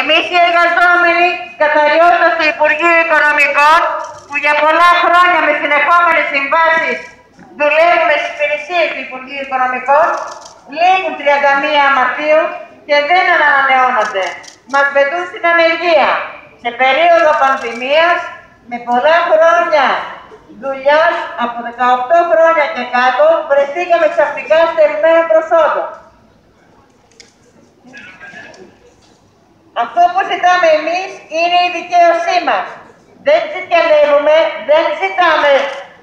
Εμείς οι εργαζόμενοι, καταριώτες του Υπουργείου Οικονομικών, που για πολλά χρόνια με συνεχόμενες συμβάσεις δουλεύουμε στις υπηρεσίες του Υπουργείου Οικονομικών, λήγουν 31 Μαρτίου και δεν ανανεώνονται. Μας πετούν στην ανεργία. Σε περίοδο πανδημίας, με πολλά χρόνια δουλειάς από 18 χρόνια και κάτω, βρεθήκαμε ξαφνικά στερημένων προσόντων. Αυτό που ζητάμε εμείς είναι η δικαίωσή μας. Δεν ζητιανεύουμε, δεν ζητάμε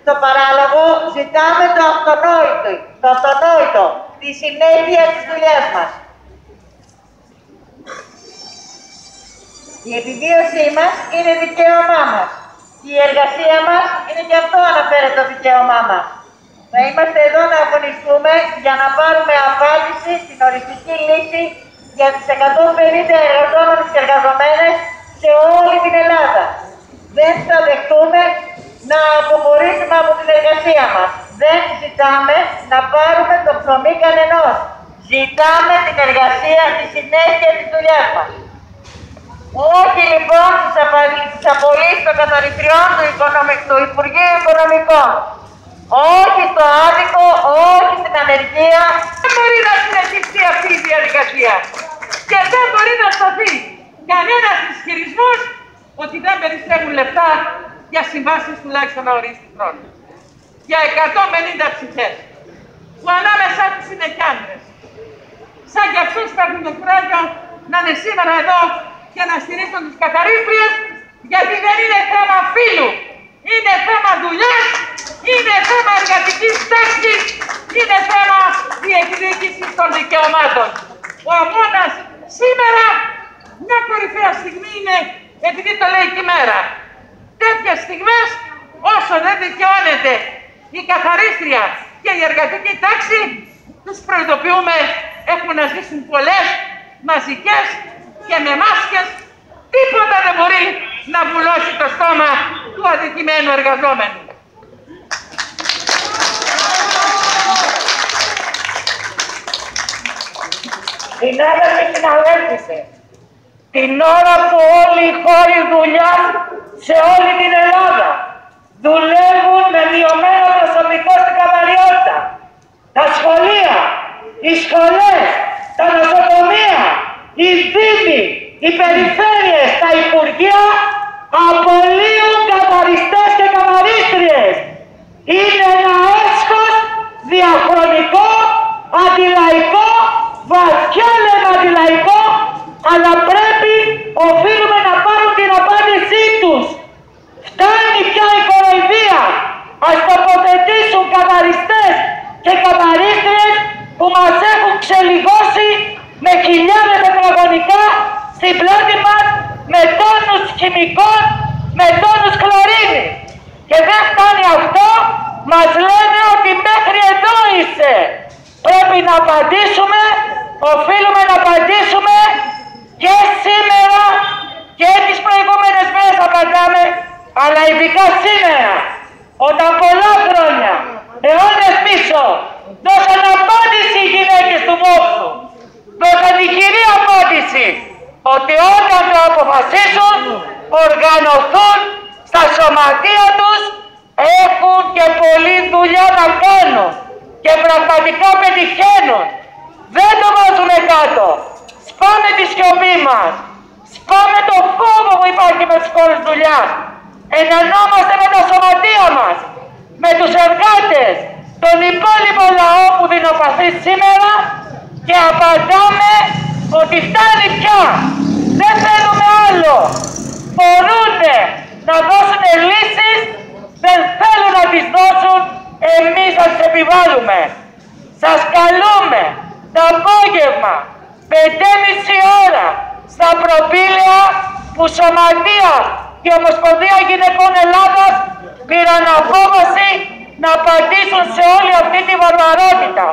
το παράλογο, ζητάμε το αυτονόητο, το αυτονόητο, τη συνέχεια της δουλειάς μας. Η επιβίωσή μας είναι δικαίωμά μας. Η εργασία μας είναι και αυτό αναφέρεται το δικαίωμά μας. Να είμαστε εδώ να αγωνιστούμε για να πάρουμε απάντηση στην οριστική λύση για τις 150 εργαζόμενους και εργαζομένες σε όλη την Ελλάδα. Δεν θα δεχτούμε να αποχωρήσουμε από την εργασία μας. Δεν ζητάμε να πάρουμε το ψωμί κανενός. Ζητάμε την εργασία, τη συνέχεια της δουλειάς μας. Όχι λοιπόν στις απολύσεις των καθαριτριών του, του Υπουργείου Οικονομικών. Όχι στο άδικο, όχι στην ανεργία. Δεν μπορεί να συνεχιστεί αυτή η διαδικασία. Και δεν μπορεί να σταθεί κανένας ισχυρισμό ότι δεν περισσεύουν λεφτά για συμβάσεις τουλάχιστον ορίστη χρόνου. Για 150 ψυχές που ανάμεσά τους είναι κι άντρες. Σαν κι αυτούς παίρνουν το κουράγιο να είναι σήμερα εδώ και να στηρίξουν τις καθαρίστριες γιατί δεν είναι θέμα φίλου. Είναι θέμα δουλειάς, είναι θέμα εργατικής τάξη, είναι θέμα διεκδίκησης των δικαιωμάτων. Ο αγώνα σήμερα μια κορυφαία στιγμή είναι επειδή το λέει και η μέρα. Τέτοιες στιγμές όσο δεν δικαιώνεται η καθαρίστρια και η εργατική τάξη τους προειδοποιούμε έχουμε να ζήσουν πολλές μαζικές και με μάσκες τίποτα δεν μπορεί να βουλώσει το στόμα του αδικημένου εργαζόμενου. Συνάδελφοι συναδέλφισε, την ώρα που όλοι οι χώροι δουλειά σε όλη την Ελλάδα δουλεύουν με μειωμένο προσωπικό στην καθαριότητα. Τα σχολεία, οι σχολές, τα νοσοκομεία, οι δήμοι, οι περιφέρειες, τα υπουργεία απολύουν καθαριστές και καθαρίστριες. Είναι ένα έσχος διαχρονικό, αντιλαϊκό, βαθιά λέμε αντιλαϊκό, αλλά πρέπει, οφείλουμε να πάρουν την απάντησή τους. Φτάνει πια η κοροϊδία. Ας τοποθετήσουν καθαριστές και καθαρίστριες που μας έχουν ξελιγώσει με χιλιάδες τετραγωνικά στην πλάτη μας με τόνους χημικών, με τόνους χλωρίνης. Και δεν φτάνει αυτό, μας λένε ότι μέχρι εδώ είσαι. Πρέπει να απαντήσουμε, οφείλουμε να απαντήσουμε και σήμερα και τις προηγούμενες μέρες απαντάμε, αλλά ειδικά σήμερα, όταν πολλά χρόνια, αιώνες πίσω, δώσαν απάντηση οι γυναίκες του Μόξου. Δώσαν ηχηρή απάντηση ότι όταν το αποφασίσουν, οργανωθούν στα σωματεία τους, έχουν και πολλή δουλειά να κάνουν και πραγματικά πετυχαίνουν. Δεν το βάζουμε κάτω. Σπάμε τη σιωπή μας. Σπάμε το φόβο που υπάρχει με τις χώρες δουλειάς. Ενανόμαστε με τα σωματεία μας, με τους εργάτες, τον υπόλοιπο λαό που δεινοπαθεί σήμερα και απαντάμε ότι φτάνει πια. Δεν θέλουμε άλλο. Μπορούν να δώσουν λύσεις, δεν θέλουν να τις δώσουν, εμείς θα τις επιβάλλουμε. Σας καλούμε το απόγευμα, 5,5 ώρα, στα προπήλαια που Σωματεία και Ομοσπονδία Γυναικών Ελλάδας πήραν απόφαση να απαντήσουν σε όλη αυτή τη βαρβαρότητα.